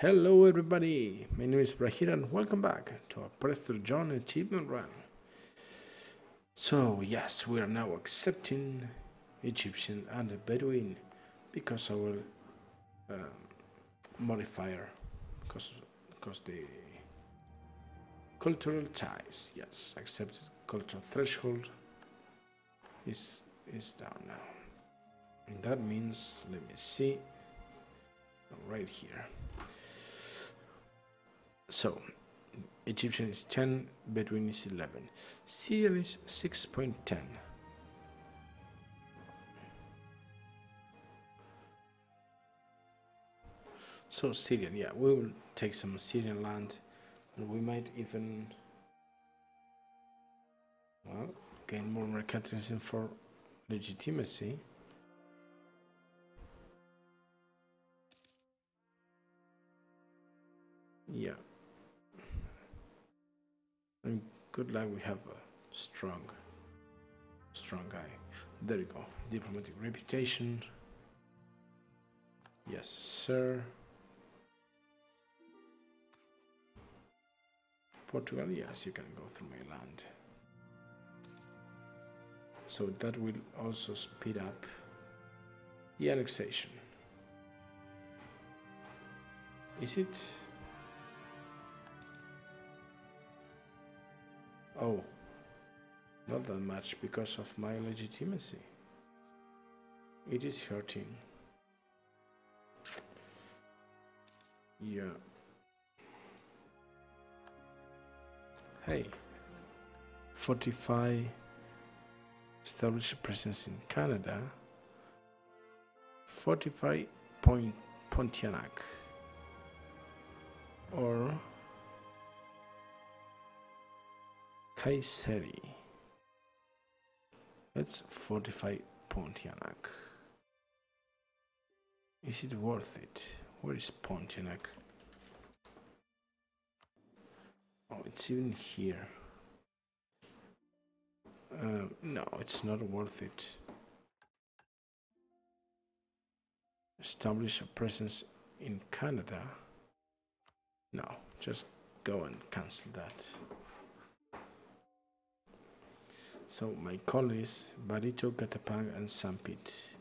Hello everybody, my name is Brahir and welcome back to our Prester John achievement run. So yes, we are now accepting Egyptian and Bedouin because our um, modifier, because, because the cultural ties, yes, accepted cultural threshold is, is down now. And that means, let me see, right here. So, Egyptian is 10, Bedouin is 11. Syrian is 6.10. So Syrian, yeah, we will take some Syrian land and we might even, well, gain more mercantilism for legitimacy. Yeah. And good luck we have a strong, strong guy. There you go. Diplomatic reputation. Yes, sir. Portugal, yes, you can go through my land. So that will also speed up the annexation. Is it? Oh, not that much because of my legitimacy. It is hurting. Yeah. Hey, fortify, establish a presence in Canada, fortify Point Pontianak, or Kayseri. Let's fortify Pontianak. Is it worth it? Where is Pontianak? Oh, it's even here. Uh, no, it's not worth it. Establish a presence in Canada. No, just go and cancel that. So my colleagues, Barito, Gatapang, and Sampit.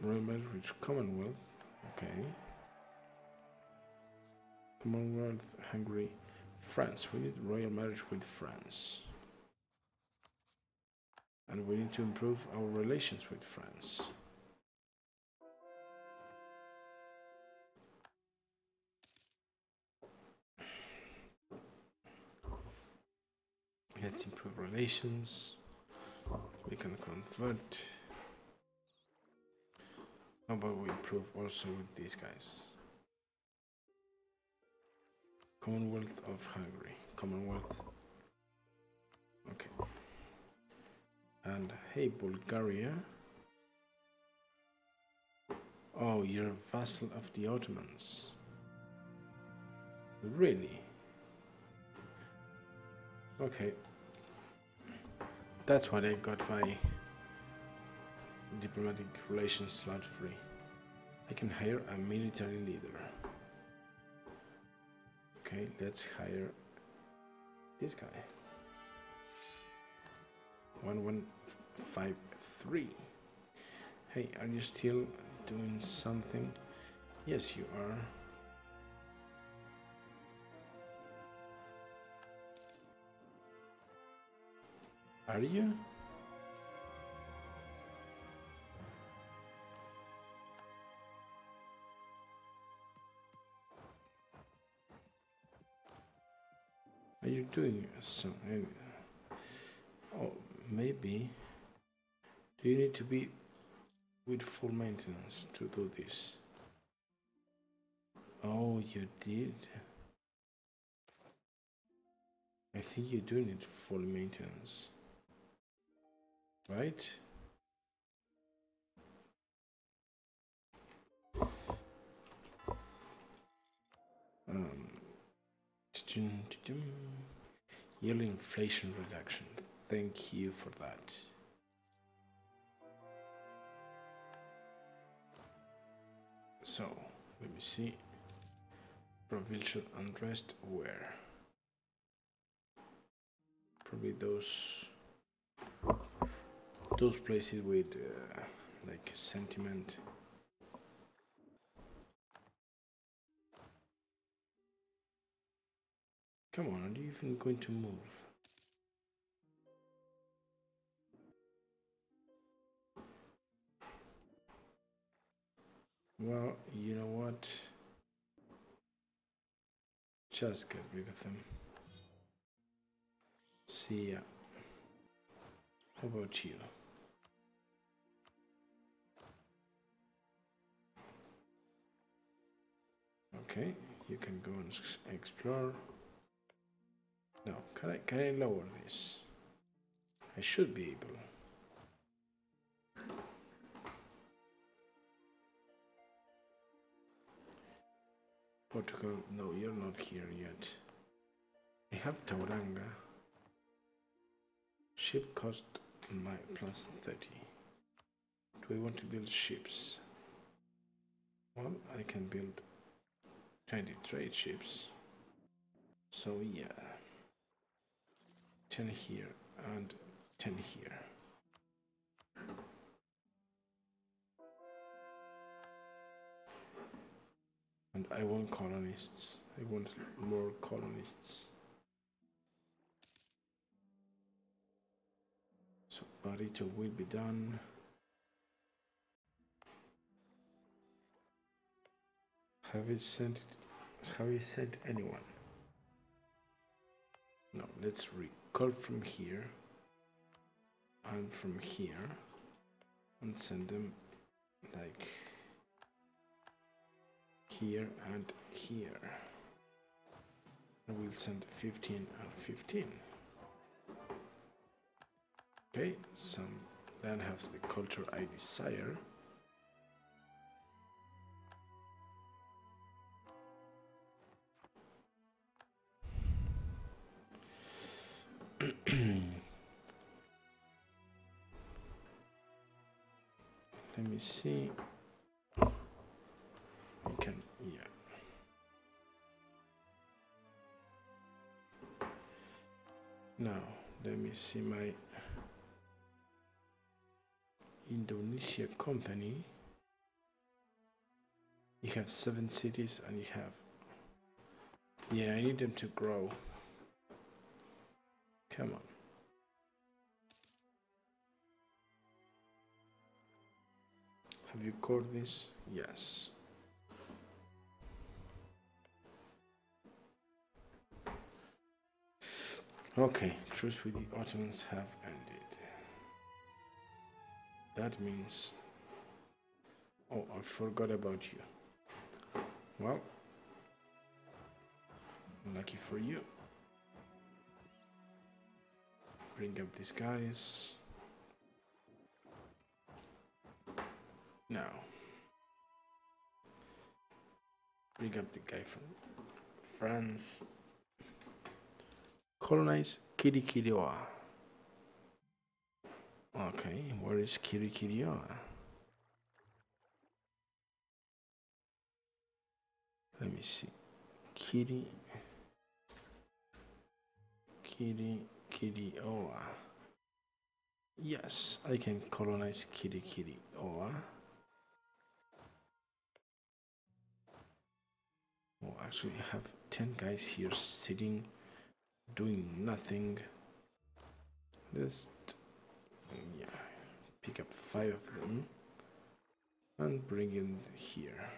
Remember which Commonwealth? Okay. Commonwealth, Hungary, France. We need royal marriage with France. And we need to improve our relations with France. Let's improve relations. We can convert. How about we improve also with these guys? Commonwealth of Hungary. Commonwealth. Okay. And hey, Bulgaria. Oh, you're a vassal of the Ottomans. Really? Okay. That's why I got my diplomatic relations slot free. I can hire a military leader. Okay, let's hire this guy. 1153. Hey, are you still doing something? Yes, you are. Are you? Are you doing something? Oh, maybe. Do you need to be with full maintenance to do this? Oh, you did. I think you do need full maintenance. Right? Um, yearly inflation reduction. Thank you for that. So, let me see. Provincial unrest where? Probably those those places with uh, like sentiment. Come on, are you even going to move? Well, you know what? Just get rid of them. See ya. How about you? Okay, you can go and explore. No, can I can I lower this? I should be able. Portugal, no, you're not here yet. I have Tauranga. Ship cost my plus 30. Do I want to build ships? Well, I can build 20 trade ships. So yeah. 10 here and 10 here. And I want colonists. I want more colonists. So Barito will be done. Have you sent it? Have you sent anyone? No, let's recall from here and from here and send them like here and here. And we'll send 15 and 15. Okay, some land has the culture I desire. Me see. We can, yeah. Now, let me see my Indonesia company. You have seven cities and you have. Yeah, I need them to grow. Come on. Have you caught this? Yes. Okay, truce with the Ottomans have ended. That means... Oh, I forgot about you. Well, lucky for you. Bring up these guys. Now, bring up the guy from France. Colonize Kirikirioa. Okay, where is Kirikirioa? Let me see. Kiri. Kiri. Kirioa. Yes, I can colonize Kirikirioa. Oh, actually, I have 10 guys here sitting, doing nothing. Let's, yeah, pick up five of them and bring in here.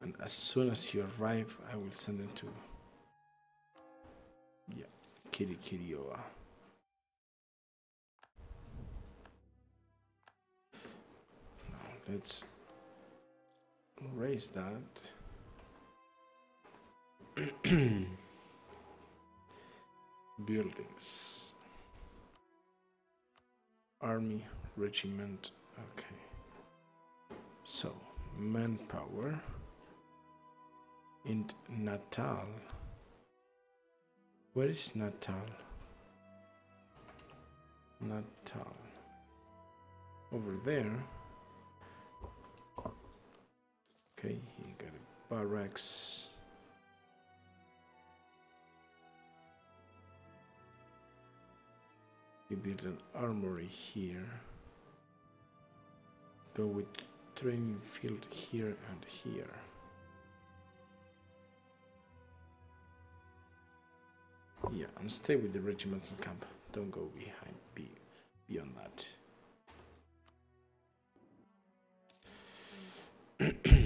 And as soon as you arrive, I will send them to, yeah, Kirikirioa. Now let's raise that. Buildings. Army, regiment, okay. So, manpower. In Natal. Where is Natal? Natal. over there. Okay, he got a barracks. You build an armory here. Go with training field here and here. Yeah, and stay with the regimental camp. Don't go behind be beyond that.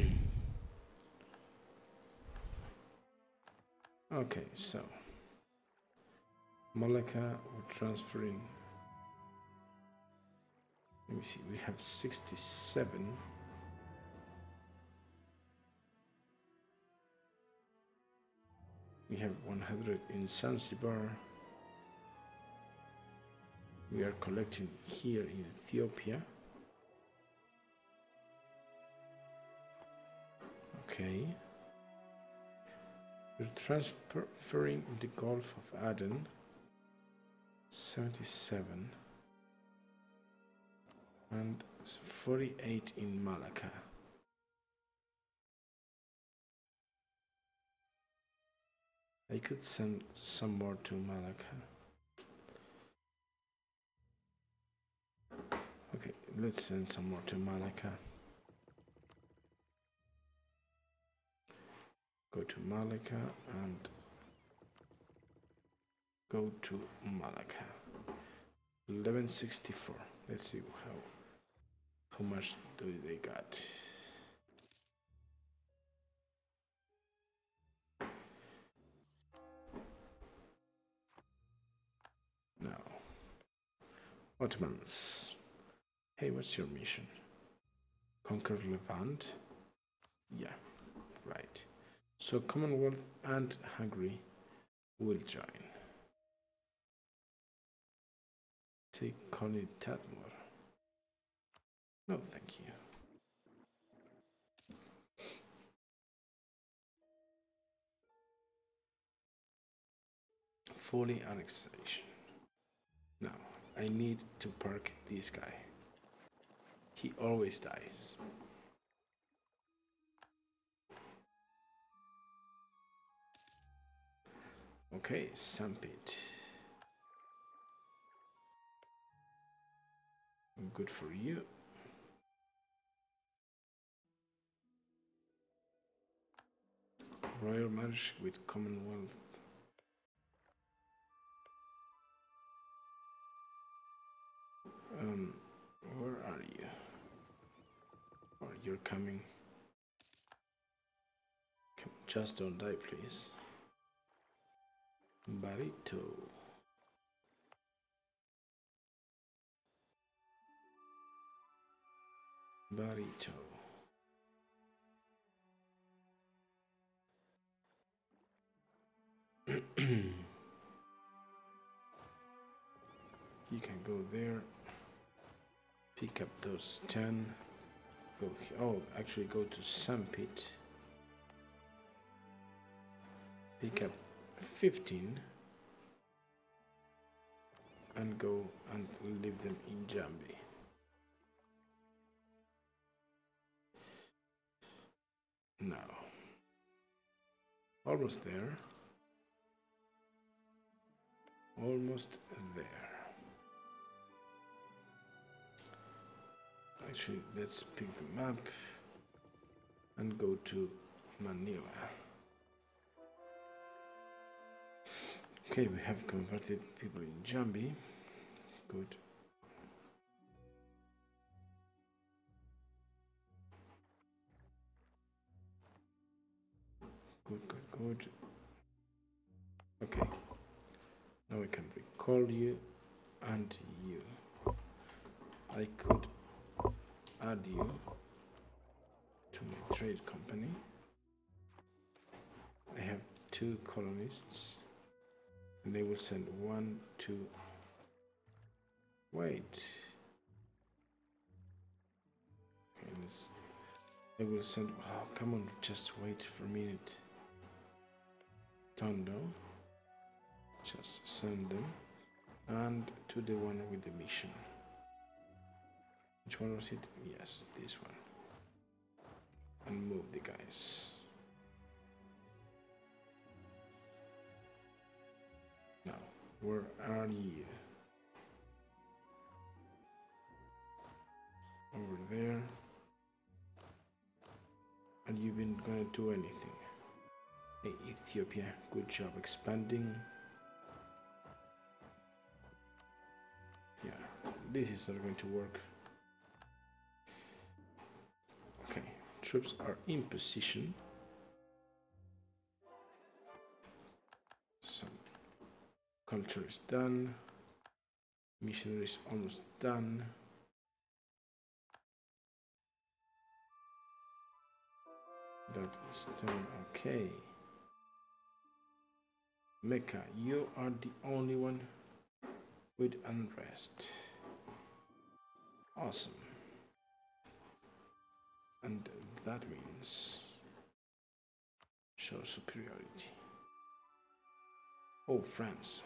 okay, so Malacca we're transferring. Let me see, we have 67. We have 100 in Zanzibar. We are collecting here in Ethiopia. Okay. We're transferring the Gulf of Aden. 77 and 48 in Malacca. I could send some more to Malacca. Okay, let's send some more to Malacca. Go to Malacca and go to Malacca. 1164. Let's see how how much do they got. Now, Ottomans. Hey, what's your mission? Conquer Levant? Yeah, right. So Commonwealth and Hungary will join. Take Connie Tadmor. No, thank you. Fully annexation. Now, I need to park this guy. He always dies. Okay, Sampit. Good for you. Royal marriage with Commonwealth. Um, where are you? Or oh, you're coming. Just don't die, please. Barito. Barito. you can go there pick up those 10 go oh actually go to Sampit pick up 15 and go and leave them in Jambi. Now almost there. Almost there. Actually let's pick the map and go to Manila okay we have converted people in Jambi. Good. Good good good. Okay. Now I can recall you and you. I could add you to my trade company. I have two colonists and they will send one to wait okay let's I will send oh come on just wait for a minute Tondo just send them and to the one with the mission Which one was it? Yes, this one. And move the guys. Where are you? Over there. And you been gonna do anything? Hey, Ethiopia, good job expanding. Yeah, this is not going to work. Okay, troops are in position. Culture is done. Missionary is almost done. That is done. Okay. Mecca, you are the only one with unrest. Awesome. And that means show superiority. Oh, France,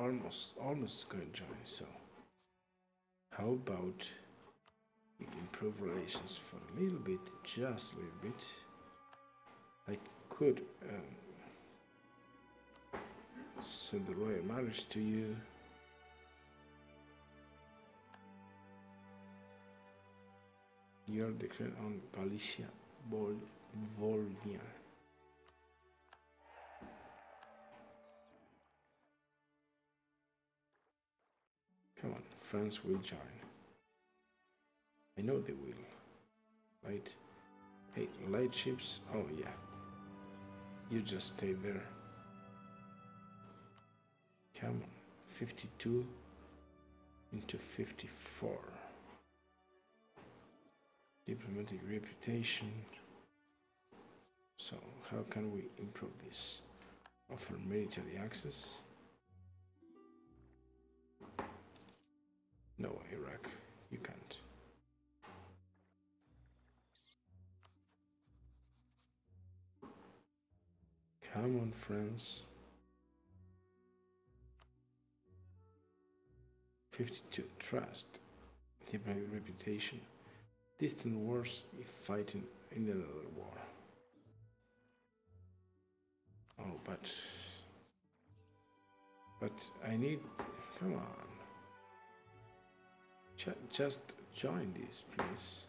almost, almost to join. So, how about we improve relations for a little bit, just a little bit? I could um, send the royal marriage to you. You are declared on Galicia, Vol Volnia. Come on, France will join. I know they will. Right? Hey, light ships. Oh, yeah. You just stay there. Come on. 52 into 54. Diplomatic reputation. So, how can we improve this? Offer military access? No, Iraq, you can't. Come on, friends. 52. Trust. Diplomatic reputation. Distant wars if fighting in another war. Oh, but. But I need. Come on. Just join this, please.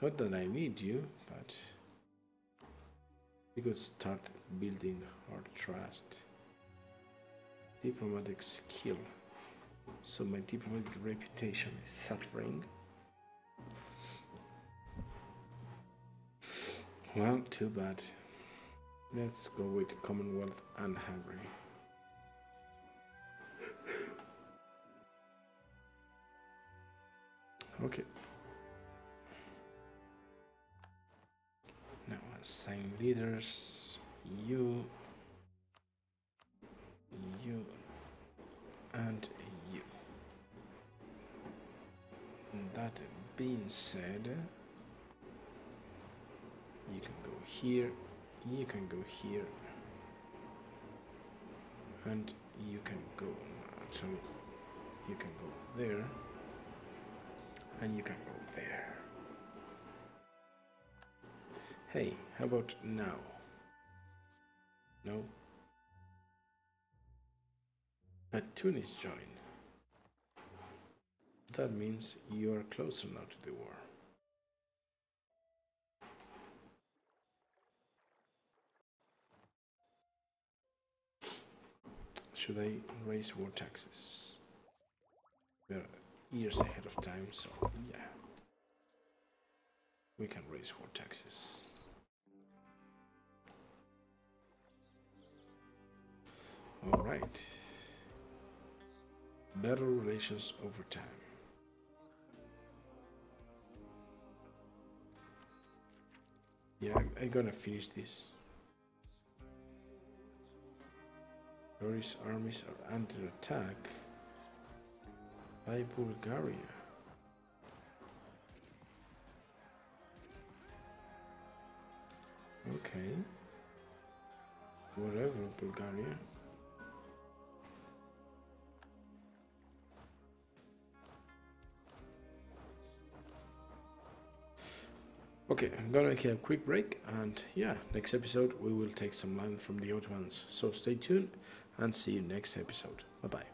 Not that I need you, but we could start building our trust. Diplomatic skill. So my diplomatic reputation is suffering. Well, too bad. Let's go with Commonwealth and Hungary. Okay. Now assign leaders. You, you, and you. That being said, you can go here, you can go here, and you can go. Sorry, you can go there, and you can go there. Hey, how about now? No? Let Tunis join. That means you are closer now to the war. Should I raise war taxes? We're years ahead of time, so yeah. We can raise war taxes. All right. Better relations over time. Yeah, I'm, I'm gonna finish this. Bulgaria's armies are under attack by Bulgaria. Okay. Whatever, Bulgaria. Okay, I'm gonna make a quick break and yeah, next episode we will take some land from the Ottomans. So stay tuned and see you next episode. Bye bye.